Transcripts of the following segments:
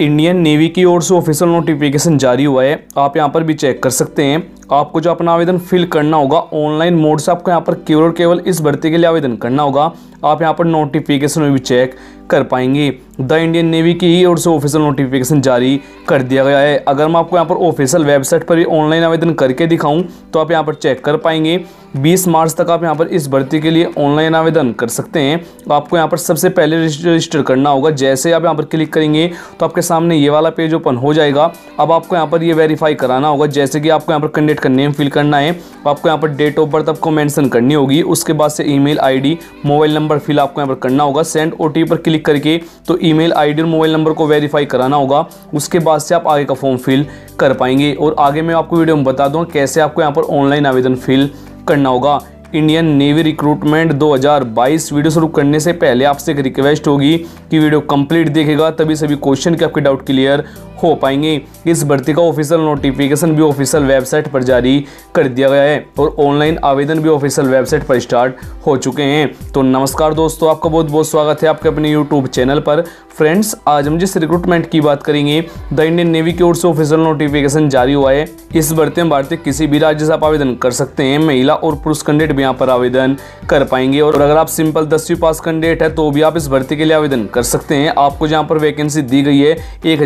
Indian navy की ओर से ऑफिशियल नोटिफिकेशन जारी हुआ है। आप यहाँ पर भी चेक कर सकते हैं। आपको जो अपना आवेदन फिल करना होगा ऑनलाइन मोड से आपको यहाँ पर केवल और केवल इस भर्ती के लिए आवेदन करना होगा। आप यहाँ पर नोटिफिकेशन में भी चेक कर पाएँगे। द इंडियन नेवी की ही ओर से ऑफिशियल नोटिफिकेशन जारी कर दिया गया है। अगर मैं आपको यहाँ पर ऑफिशियल वेबसाइट पर भी ऑनलाइन आवेदन करके दिखाऊँ तो आप यहाँ पर चेक कर पाएँगे। 20 मार्च तक आप यहाँ पर इस भर्ती के लिए ऑनलाइन आवेदन कर सकते हैं। आपको यहाँ पर सबसे पहले रजिस्टर करना होगा। जैसे आप यहाँ पर क्लिक करेंगे तो आपके सामने ये वाला पेज ओपन हो जाएगा। अब आपको यहाँ पर ये वेरीफाई कराना होगा। जैसे कि आपको यहाँ पर कैंडिडेट का नेम फिल करना है। आपको यहाँ पर डेट ऑफ़ बर्थ आपको मेंशन करनी होगी। उसके बाद से email ID mobile number fill आपको यहाँ पर करना होगा। सेंड ओ पर क्लिक करके तो ईमेल आईडी और मोबाइल नंबर को वेरीफाई कराना होगा। उसके बाद से आप आगे का फॉर्म फिल कर पाएँगे। और आगे मैं आपको वीडियो में बता दूँ कैसे आपको यहाँ पर ऑनलाइन आवेदन फिल करना होगा। इंडियन नेवी रिक्रूटमेंट 2022 वीडियो शुरू करने से पहले आपसे एक रिक्वेस्ट होगी कि वीडियो कंप्लीट देखेगा, तभी सभी क्वेश्चन के आपके डाउट क्लियर हो पाएँगे। इस भर्ती का ऑफिशियल नोटिफिकेशन भी ऑफिशियल वेबसाइट पर जारी कर दिया गया है और ऑनलाइन आवेदन भी ऑफिशियल वेबसाइट पर स्टार्ट हो चुके हैं। तो नमस्कार दोस्तों, आपका बहुत बहुत स्वागत है आपके अपने यूट्यूब चैनल पर। फ्रेंड्स आज हम जिस रिक्रूटमेंट की बात करेंगे, द इंडियन नेवी की ओर से ऑफिशियल नोटिफिकेशन जारी हुआ है। इस भर्ती में भारतीय किसी भी राज्य से आप आवेदन कर सकते हैं, महिला और पुरुष कैंडिडेट भी यहाँ पर आवेदन कर पाएँगे। और अगर आप सिंपल दसवीं पास कैंडिडेट है तो भी आप इस भर्ती के लिए आवेदन कर सकते हैं। आपको जहाँ पर वैकेंसी दी गई है, एक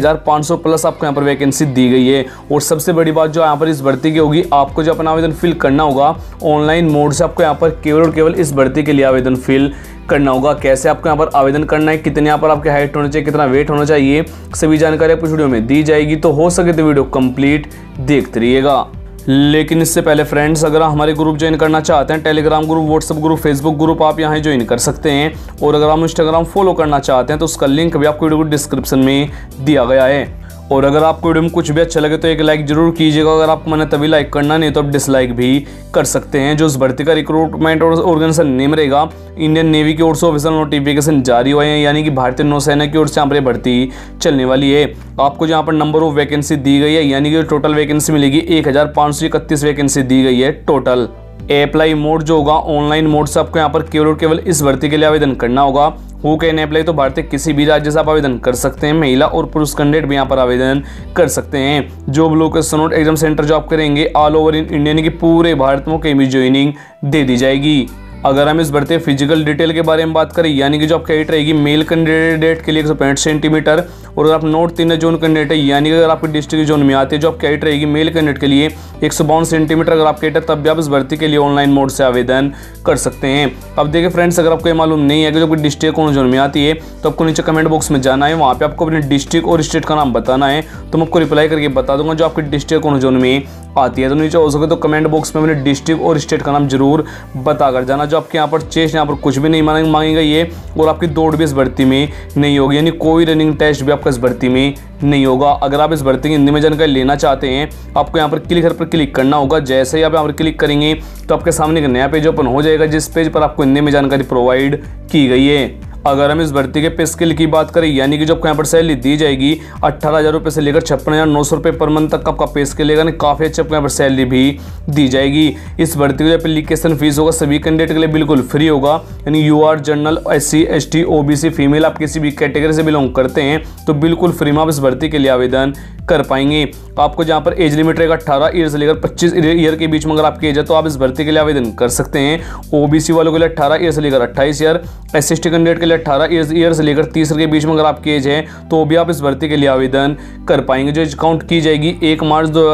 प्लस आपको यहाँ पर वैकेंसी दी गई है। और सबसे बड़ी बात जो यहाँ पर इस भर्ती की होगी, आपको जो अपना आवेदन फिल करना होगा, ऑनलाइन मोड से आपको यहाँ पर केवल और केवल इस भर्ती के लिए आवेदन फिल करना होगा। कैसे आपको यहाँ पर आवेदन करना है, कितने यहाँ पर आपके हाइट होना चाहिए, कितना वेट होना चाहिए, सभी जानकारी आपको वीडियो में दी जाएगी। तो हो सके तो वीडियो कंप्लीट देखते रहिएगा। लेकिन इससे पहले फ्रेंड्स अगर हमारे ग्रुप ज्वाइन करना चाहते हैं Telegram group WhatsApp group Facebook group आप यहाँ ज्वाइन कर सकते हैं। और अगर आप इंस्टाग्राम फॉलो करना चाहते हैं तो उसका लिंक भी आपको वीडियो डिस्क्रिप्शन में दिया गया है। और अगर आपको वीडियो में कुछ भी अच्छा लगे तो एक लाइक ज़रूर कीजिएगा। अगर आपको मैंने तभी लाइक करना नहीं तो आप डिसलाइक भी कर सकते हैं, जो उस भर्ती का रिक्रूटमेंट और ऑर्गेनाइजेशन नेम रहेगा। इंडियन नेवी की ओर से ऑफिशियल नोटिफिकेशन जारी हुए हैं, यानी कि भारतीय नौसेना की ओर से यहाँ पर भर्ती चलने वाली है। आपको जहाँ पर नंबर ऑफ़ वैकेंसी दी गई है, यानी कि टोटल वैकेंसी मिलेगी एक हज़ार पाँच सौ इकतीस वैकेंसी दी गई है टोटल अप्लाई मोड जो होगा ऑनलाइन मोड से आपको यहाँ पर केवल और केवल इस भर्ती के लिए आवेदन करना होगा। हु कैन अप्लाई तो भारतीय किसी भी राज्य से आप आवेदन कर सकते हैं। महिला और पुरुष कैंडिडेट भी यहाँ पर आवेदन कर सकते हैं। जॉब लोकेशन और एग्ज़ाम सेंटर जॉब करेंगे ऑल ओवर इन इंडिया की पूरे भारत में कहीं भी ज्वाइनिंग दे दी जाएगी। अगर हम इस बढ़ते फ़िज़िकल डिटेल के बारे में बात करें, यानी कि जो आपकी हाइट रहेगी मेल कैंडिडेट के लिए एक सेंटीमीटर और अगर आप नॉर्थ तीन जोन कैंडिडेट है, यानी कि अगर आपकी डिस्ट्रिक्ट जोन में आती है, जो आपकी हाइट रहेगी मेल कैंडिडेट के लिए, एक सौ बावन सेंटीमीटर अगर आपकी हाइट है तब भी आप इस भर्ती के लिए ऑनलाइन मोड से आवेदन कर सकते हैं। अब देखिए फ्रेंड्स अगर आपको ये मालूम नहीं है कि जो कोई डिस्ट्रिक्ट कौन जोन में आती है तो आपको नीचे कमेंट बॉक्स में जाना है, वहाँ पे आपको अपने डिस्ट्रिक्ट और स्टेट का नाम बताना है। तो मैं आपको रिप्लाई करके बता दूँगा जो आपकी डिस्ट्रिक्ट कौन जोन में आती है। तो नीचे हो सके तो कमेंट बॉक्स में अपने डिस्ट्रिक्ट और स्टेट का नाम ज़रूर बता कर जाना, जो आपके यहाँ पर चेस्ट यहाँ पर कुछ भी नहीं मांगी गई है, और आपकी दौड़ भी इस भर्ती में नहीं होगी। यानी कोई रनिंग टेस्ट भी आपका इस भर्ती में नहीं होगा। अगर आप इस भर्ती की हिंदी में जानकारी लेना चाहते हैं, आपको यहाँ पर क्लिक पर क्लिक करना होगा। जैसे ही आप यहाँ पर क्लिक करेंगे तो आपके सामने एक नया पेज ओपन हो जाएगा, जिस पेज पर आपको हिंदी में जानकारी प्रोवाइड की गई है। अगर हम इस भर्ती के पे स्किल की बात करें, यानी कि जो आपको यहाँ पर सैलरी दी जाएगी, अट्ठारह हज़ार रुपये से लेकर छप्पन हज़ार नौ सौ रुपये पर मंथ तक आपका पे स्किल लेगा काफ़ी अच्छी आपको यहाँ पर सैलरी भी दी जाएगी। इस भर्ती का एप्लीकेशन फ़ीस होगा, सभी कैंडिडेट के लिए बिल्कुल फ्री होगा। यानी U R general S C S T O B C female आप किसी भी कैटेगरी से बिलोंग करते हैं तो बिल्कुल फ्री में आप इस भर्ती के लिए आवेदन कर पाएँगे। आपको जहाँ पर एज लिमिट रहेगा, अट्ठारह ईयर से लेकर पच्चीस ईयर के बीच में अगर आपकी एज है तो आप इस भर्ती के लिए आवेदन कर सकते हैं। ओबीसी वालों के लिए अट्ठारह ईयर से लेकर अट्ठाईस ईयर एस सी कैंडिडेट के लिए अट्ठारह ईयर से लेकर तीस के बीच में अगर आपकी एज है तो भी आप इस भर्ती के लिए आवेदन कर पाएँगे, जो काउंट की जाएगी एक मार्च दो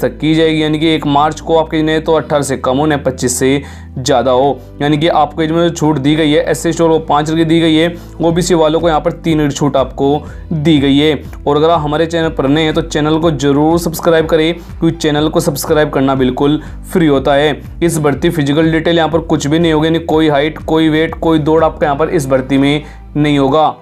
तक की जाएगी। यानी कि एक मार्च को आपके जिन्हें तो अट्ठारह से कम होने पच्चीस से ज़्यादा हो। यानी कि आपको एज में छूट दी गई है एस सी को पाँच की दी गई है ओबीसी वालों को यहाँ पर तीन छूट आपको दी गई है। और अगर आप हमारे चैनल पर नए हैं तो चैनल को ज़रूर सब्सक्राइब करें, क्योंकि चैनल को सब्सक्राइब करना बिल्कुल फ्री होता है। इस भर्ती फ़िज़िकल डिटेल यहाँ पर कुछ भी नहीं होगी, यानी कोई हाइट कोई वेट कोई दौड़ आपका यहाँ पर इस भर्ती में नहीं होगा।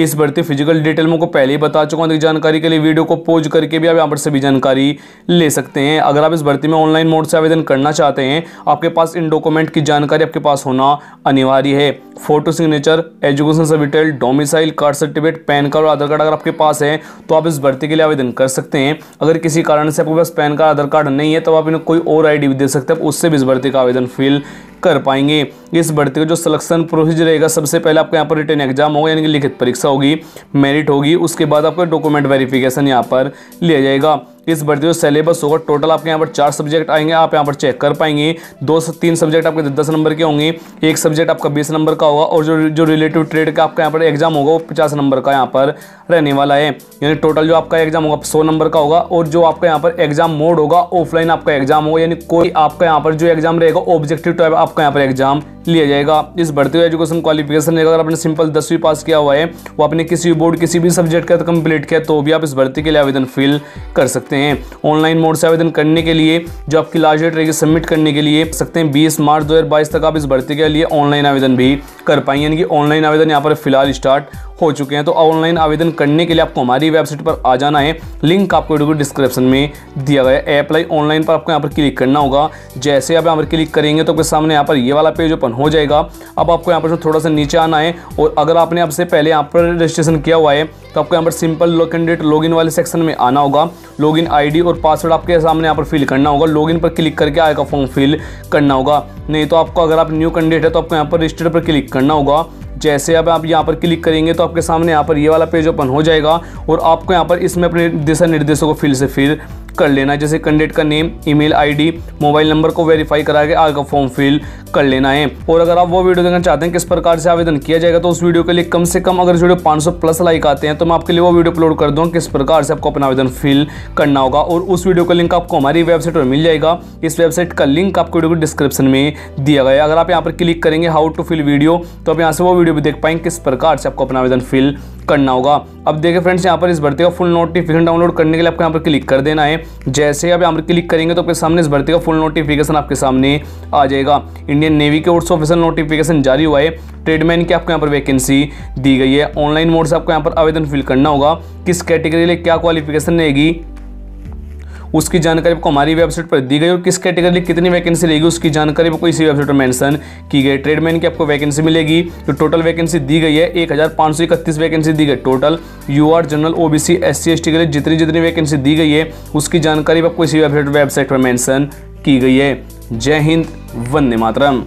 इस भर्ती फ़िज़िकल डिटेल में को पहले ही बता चुका हूँ। जानकारी के लिए वीडियो को पोज करके भी आप यहाँ पर सभी जानकारी ले सकते हैं। अगर आप इस भर्ती में ऑनलाइन मोड से आवेदन करना चाहते हैं, आपके पास इन डॉक्यूमेंट की जानकारी आपके पास होना अनिवार्य है। Photo signature education certificate domicile card certificate PAN card और आधार कार्ड अगर आपके पास है तो आप इस भर्ती के लिए आवेदन कर सकते हैं। अगर किसी कारण से आपके पास पैन कार्ड आधार कार्ड नहीं है तो आप इन्हें कोई और आई भी दे सकते हैं। उससे भी इस भर्ती का आवेदन फिल कर पाएँगे। इस भर्ती का जो सिलेक्शन प्रोसीजर रहेगा, सबसे पहले आपका यहाँ पर रिटर्न एग्ज़ाम होगा, यानी कि लिखित परीक्षा होगी मेरिट होगी, उसके बाद आपका डॉक्यूमेंट वेरिफिकेशन यहाँ पर लिया जाएगा। इस भर्ती जो सिलेबस होगा। टोटल आपके यहाँ पर चार सब्जेक्ट आएँगे, आप यहाँ पर चेक कर पाएँगे। दो से तीन सब्जेक्ट आपके दस नंबर के होंगे। एक सब्जेक्ट आपका बीस नंबर का होगा और जो जो रिलेटिव ट्रेड का आपका यहाँ पर एग्ज़ाम होगा, वो पचास नंबर का यहाँ पर रहने वाला है। यानी टोटल जो आपका एग्ज़ाम होगा, सौ नंबर का होगा और जो आपका यहाँ पर एग्ज़ाम मोड होगा ऑफलाइन आपका एग्ज़ाम होगा। यानी कोई आपका यहाँ पर जो एग्ज़ाम रहेगा ऑब्जेक्टिव टाइप आपका यहाँ पर एग्ज़ाम लिया जाएगा। इस भर्ती हुए एजुकेशन क्वालिफिकेशन अगर आपने सिंपल दसवीं पास किया हुआ है, वो आपने किसी बोर्ड किसी भी सब्जेक्ट का कंप्लीट किया तो भी आप इस भर्ती के लिए आवेदन फिल कर सकते हैं। ऑनलाइन मोड से आवेदन करने के लिए, जो आपकी लास्ट डेट रहेगी सबमिट करने के लिए, सकते हैं बीस मार्च दो हज़ार बाईस तक आप इस भर्ती के लिए ऑनलाइन आवेदन भी कर पाएँगे। यानी कि ऑनलाइन आवेदन यहाँ पर फ़िलहाल स्टार्ट हो चुके हैं। तो ऑनलाइन आवेदन करने के लिए आपको हमारी वेबसाइट पर आ जाना है। लिंक आपको वीडियो डिस्क्रिप्शन में दिया गया है। अप्लाई ऑनलाइन पर आपको यहाँ पर क्लिक करना होगा। जैसे आप यहाँ पर क्लिक करेंगे तो आपके सामने यहाँ पर ये वाला पेज ओपन हो जाएगा। अब आपको यहाँ पर थोड़ा सा नीचे आना है और अगर आपने आपसे पहले यहाँ पर रजिस्ट्रेशन किया हुआ है तो आपको यहाँ पर सिंपल कैंडिडेट लॉगिन वाले सेक्शन में आना होगा। लॉगिन आईडी और पासवर्ड आपके सामने यहाँ पर फिल करना होगा। लॉगिन पर क्लिक करके आएगा फॉर्म फिल करना होगा। नहीं तो आपको अगर आप न्यू कैंडिडेट है तो आपको यहाँ पर रजिस्टर पर क्लिक करना होगा। जैसे अब आप यहाँ पर क्लिक करेंगे तो आपके सामने यहाँ पर ये वाला पेज ओपन हो जाएगा और आपको यहाँ पर इसमें अपने दिशा निर्देशों को फिल से फिर कर लेना है। जैसे कैंडिडेट का name email ID mobile number को वेरीफाई करा के आगे फॉर्म फिल कर लेना है। और अगर आप वो वीडियो देखना चाहते हैं, किस प्रकार से आवेदन किया जाएगा तो उस वीडियो के लिए कम से कम अगर वीडियो 500 प्लस लाइक आते हैं तो मैं आपके लिए वो वीडियो अपलोड कर दूँ, किस प्रकार से आपको अपना आवेदन फिल करना होगा। और उस वीडियो का लिंक आपको हमारी वेबसाइट पर मिल जाएगा। इस वेबसाइट का लिंक आपको वीडियो को डिस्क्रिप्शन में दिया गया अगर आप यहाँ पर क्लिक करेंगे हाउ टू फिल वीडियो तो आप यहाँ से वो वीडियो भी देख पाएँगे किस प्रकार से आपको अपना आवेदन फिल करना होगा। अब देखिए फ्रेंड्स यहाँ पर इस भर्ती का फुल नोटिफिकेशन डाउनलोड करने के लिए आपको यहाँ पर क्लिक कर देना है। जैसे आप यहाँ पर क्लिक करेंगे तो आपके सामने इस भर्ती का फुल नोटिफिकेशन आपके सामने आ जाएगा। इंडियन नेवी के ओर से ऑफिशियल नोटिफिकेशन जारी हुआ है। ट्रेडमैन की आपको यहाँ पर वैकेंसी दी गई है। ऑनलाइन मोड से आपको यहाँ पर आवेदन फिल करना होगा। किस कैटेगरी के लिए क्या क्वालिफिकेशन रहेगी? उसकी जानकारी आपको हमारी वेबसाइट पर दी गई और किस कैटेगरी, कितनी वैकेंसी रहेगी उसकी जानकारी आपको इसी वेबसाइट पर मैंशन की गई। ट्रेडमैन की आपको वैकेंसी मिलेगी जो टोटल वैकेंसी दी गई है, एक हज़ार पाँच सौ इकतीस वैकेंसी दी गई। Total U R general O B C के लिए जितनी जितनी वैकेंसी दी गई है, उसकी जानकारी आपको इसी वेबसाइट वेबसाइट पर मैंसन की गई है। जय हिंद, वंदे मातरम।